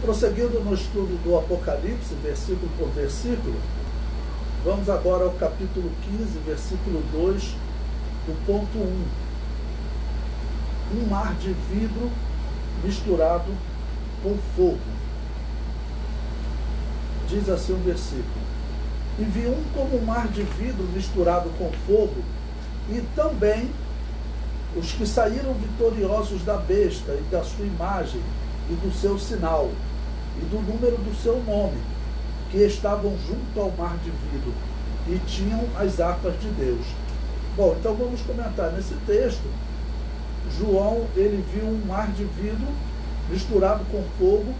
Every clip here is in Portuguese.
Prosseguindo no estudo do Apocalipse, versículo por versículo, vamos agora ao capítulo 15, versículo 2, do ponto 1. Um mar de vidro misturado com fogo. Diz assim o versículo: E vi um como um mar de vidro misturado com fogo, e também os que saíram vitoriosos da besta e da sua imagem e do seu sinal e do número do seu nome, que estavam junto ao mar de vidro e tinham as harpas de Deus. Bom, então vamos comentar nesse texto. João, ele viu um mar de vidro misturado com fogo.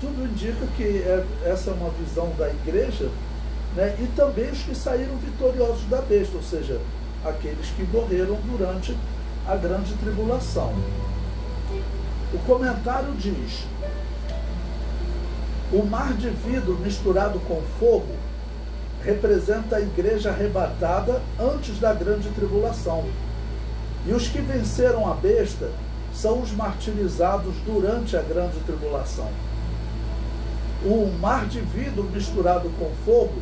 Tudo indica que é, essa é uma visão da igreja, né? e também os que saíram vitoriosos da besta, ou seja, aqueles que morreram durante a grande tribulação. O comentário diz: o mar de vidro misturado com fogo representa a igreja arrebatada antes da grande tribulação. E os que venceram a besta são os martirizados durante a grande tribulação. O mar de vidro misturado com fogo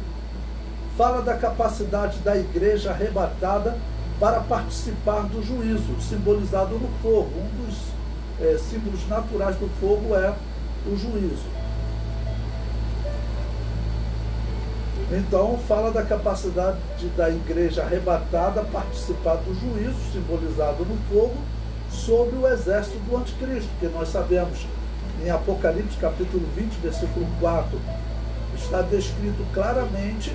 fala da capacidade da igreja arrebatada para participar do juízo, simbolizado no fogo. Um dos é, símbolos naturais do fogo é o juízo. Então, fala da capacidade da igreja arrebatada participar do juízo, simbolizado no fogo, sobre o exército do anticristo, que nós sabemos em Apocalipse capítulo 20, versículo 4, está descrito claramente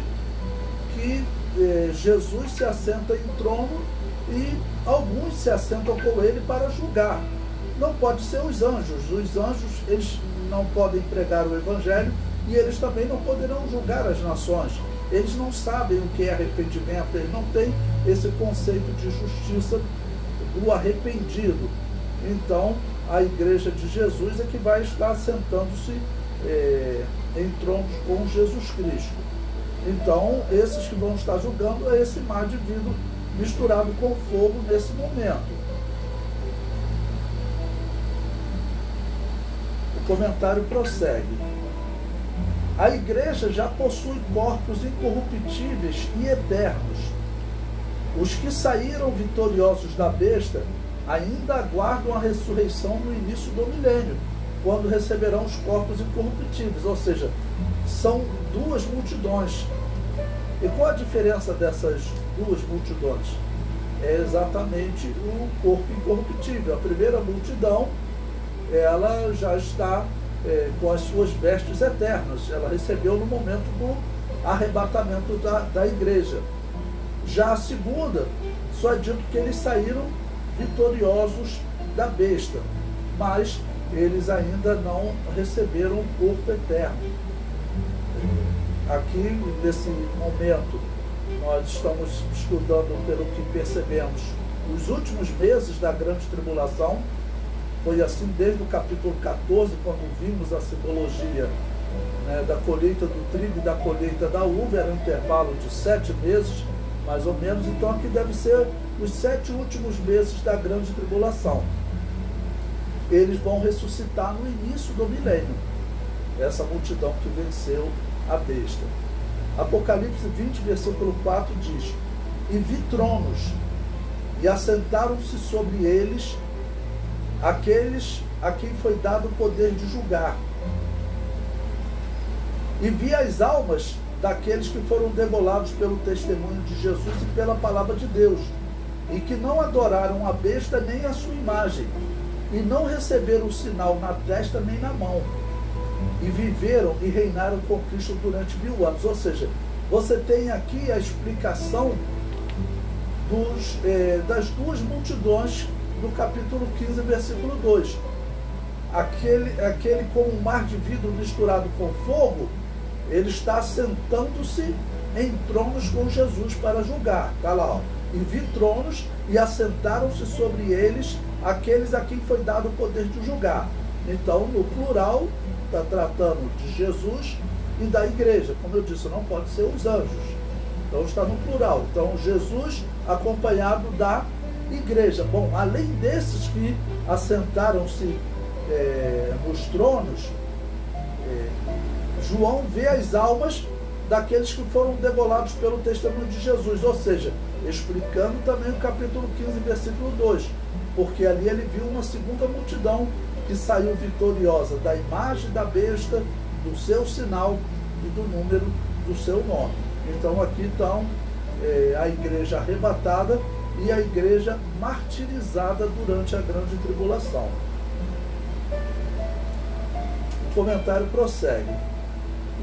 que eh, Jesus se assenta em trono e alguns se assentam com ele para julgar. Não pode ser os anjos. Os anjos, eles não podem pregar o evangelho, e eles também não poderão julgar as nações. Eles não sabem o que é arrependimento, eles não têm esse conceito de justiça do arrependido. Então, a igreja de Jesus é que vai estar sentando-se é, em tronos com Jesus Cristo. Então, esses que vão estar julgando é esse mar de vidro misturado com fogo nesse momento. Comentário prossegue. A igreja já possui corpos incorruptíveis e eternos. Os que saíram vitoriosos da besta ainda aguardam a ressurreição no início do milênio, quando receberão os corpos incorruptíveis, ou seja, são duas multidões. E qual a diferença dessas duas multidões? É exatamente o corpo incorruptível. A primeira multidão, ela já está é, com as suas vestes eternas. Ela recebeu no momento do arrebatamento da, da igreja. Já a segunda, só é dito que eles saíram vitoriosos da besta, mas eles ainda não receberam o corpo eterno. Aqui, nesse momento, nós estamos estudando, pelo que percebemos, os últimos meses da grande tribulação, foi assim desde o capítulo 14, quando vimos a simbologia né, da colheita do trigo e da colheita da uva, era um intervalo de sete meses, mais ou menos. Então aqui deve ser os sete últimos meses da grande tribulação. Eles vão ressuscitar no início do milênio, essa multidão que venceu a besta. Apocalipse 20, versículo 4 diz: E vi tronos, e assentaram-se sobre eles aqueles a quem foi dado o poder de julgar. E vi as almas daqueles que foram degolados pelo testemunho de Jesus e pela palavra de Deus, e que não adoraram a besta nem a sua imagem, e não receberam o sinal na testa nem na mão, e viveram e reinaram com Cristo durante mil anos. Ou seja, você tem aqui a explicação dos, eh, das duas multidões no capítulo 15, versículo 2. Aquele, aquele com um mar de vidro misturado com fogo, ele está sentando-se em tronos com Jesus para julgar. Está lá, ó. E vi tronos e assentaram-se sobre eles aqueles a quem foi dado o poder de julgar. Então, no plural, está tratando de Jesus e da igreja. Como eu disse, não pode ser os anjos. Então está no plural. Então, Jesus acompanhado da. Bom, além desses que assentaram-se é, nos tronos, João vê as almas daqueles que foram degolados pelo testemunho de Jesus, ou seja, explicando também o capítulo 15, versículo 2, porque ali ele viu uma segunda multidão que saiu vitoriosa da imagem da besta, do seu sinal e do número do seu nome. Então aqui estão é, a igreja arrebatada e a igreja martirizada durante a grande tribulação. O comentário prossegue.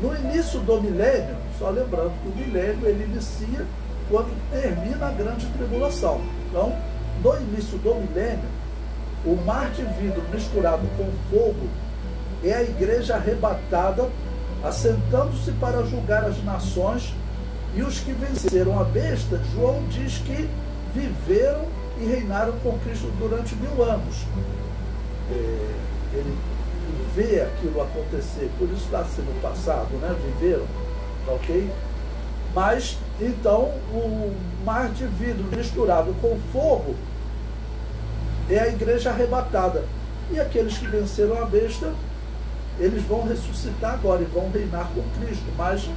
No início do milênio, só lembrando que o milênio ele inicia quando termina a grande tribulação. Então, no início do milênio, o mar de vidro misturado com fogo é a igreja arrebatada, assentando-se para julgar as nações e os que venceram a besta. João diz que viveram e reinaram com Cristo durante mil anos. É, ele vê aquilo acontecer, por isso está sendo passado, né? Viveram, tá ok? Mas então o mar de vidro misturado com fogo é a igreja arrebatada. E aqueles que venceram a besta, eles vão ressuscitar agora e vão reinar com Cristo. Mas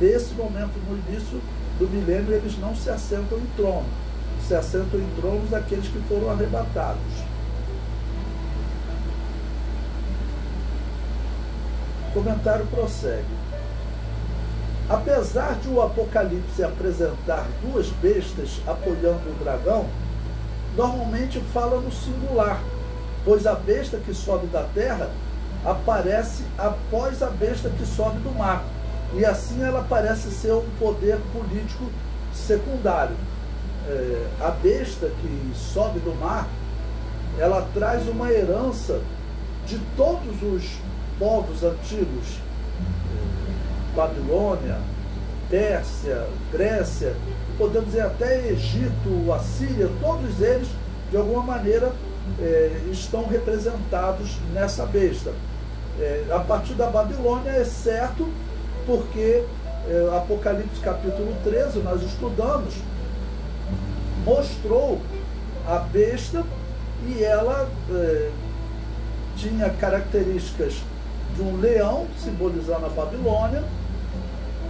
nesse momento, no início do milênio, eles não se assentam em trono. Se assentam em tronos aqueles que foram arrebatados. O comentário prossegue. Apesar de o Apocalipse apresentar duas bestas apoiando o dragão, normalmente fala no singular, pois a besta que sobe da terra aparece após a besta que sobe do mar. E assim ela parece ser um poder político secundário. É, a besta que sobe do mar, ela traz uma herança de todos os povos antigos, Babilônia, Pérsia, Grécia, podemos dizer até Egito, Assíria, todos eles, de alguma maneira, é, estão representados nessa besta. É, a partir da Babilônia é certo, porque é, Apocalipse capítulo 13, nós estudamos, mostrou a besta e ela é, tinha características de um leão, simbolizando a Babilônia,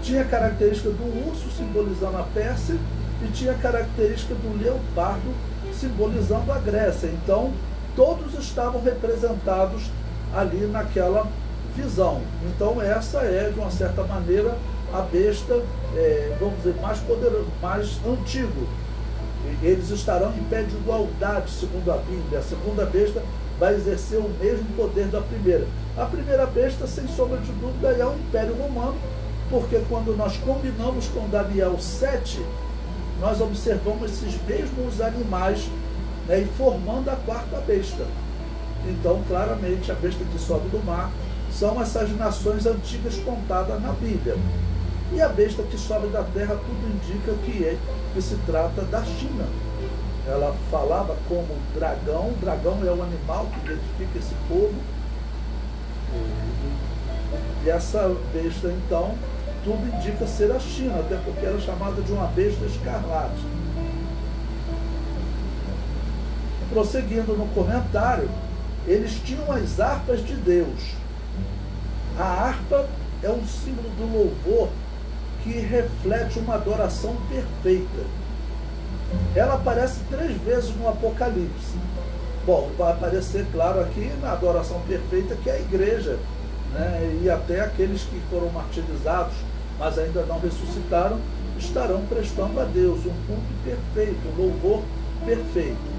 tinha característica do urso, simbolizando a Pérsia, e tinha característica do leopardo, simbolizando a Grécia. Então, todos estavam representados ali naquela visão. Então, essa é, de uma certa maneira, a besta, é, vamos dizer, mais poderoso, mais antigo. Eles estarão em pé de igualdade, segundo a Bíblia. A segunda besta vai exercer o mesmo poder da primeira. A primeira besta, sem sombra de dúvida, é o Império Romano, porque quando nós combinamos com Daniel 7, nós observamos esses mesmos animais né, e formando a quarta besta. Então, claramente, a besta que sobe do mar são essas nações antigas contadas na Bíblia. E a besta que sobe da terra, tudo indica que, é, que se trata da China. Ela falava como dragão, dragão é o animal que identifica esse povo. E essa besta, então, tudo indica ser a China, até porque era chamada de uma besta escarlate. Prosseguindo no comentário, eles tinham as harpas de Deus. A harpa é um símbolo do louvor que reflete uma adoração perfeita. Ela aparece três vezes no Apocalipse. Bom, vai aparecer, claro, aqui na adoração perfeita, que é a igreja, né? e até aqueles que foram martirizados mas ainda não ressuscitaram, estarão prestando a Deus um culto perfeito, um louvor perfeito.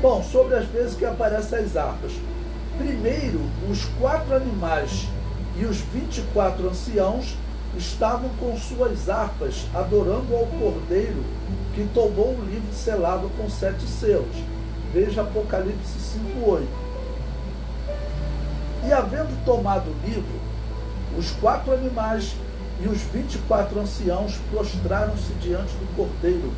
Bom, sobre as vezes que aparecem as harpas. Primeiro, os quatro animais e os 24 anciãos estavam com suas harpas adorando ao Cordeiro que tomou o livro selado com sete selos. Veja Apocalipse 5,8. E havendo tomado o livro, os quatro animais e os vinte e quatro anciãos prostraram-se diante do cordeiro,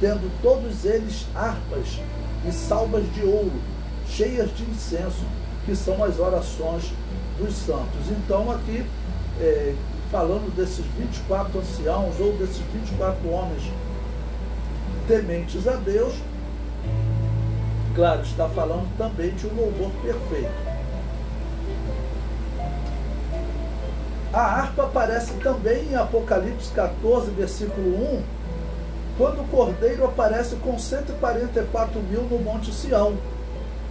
tendo todos eles harpas e salvas de ouro, cheias de incenso, que são as orações dos santos. Então, aqui, é, falando desses 24 anciãos ou desses 24 homens tementes a Deus, claro, está falando também de um louvor perfeito. A harpa aparece também em Apocalipse 14, versículo 1, quando o cordeiro aparece com 144 mil no Monte Sião.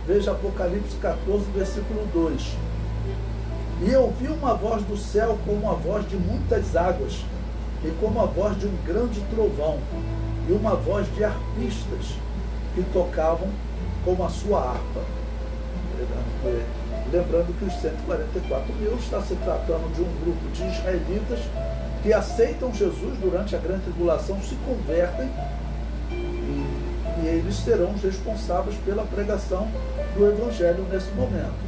Veja Apocalipse 14, versículo 2. E eu vi uma voz do céu como a voz de muitas águas, e como a voz de um grande trovão, e uma voz de arpistas que tocavam com a sua harpa. Lembrando que os 144 mil está se tratando de um grupo de israelitas que aceitam Jesus durante a grande tribulação, se convertem e, e eles serão os responsáveis pela pregação do Evangelho nesse momento.